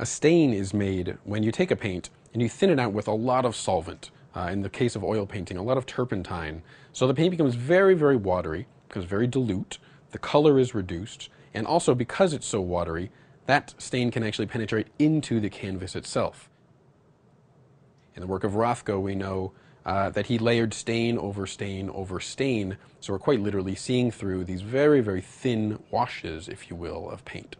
A stain is made when you take a paint and you thin it out with a lot of solvent. Uh, in the case of oil painting, a lot of turpentine. So the paint becomes very, very watery, becomes very dilute, the color is reduced, and also because it's so watery, that stain can actually penetrate into the canvas itself. In the work of Rothko, we know uh, that he layered stain over stain over stain, so we're quite literally seeing through these very, very thin washes, if you will, of paint.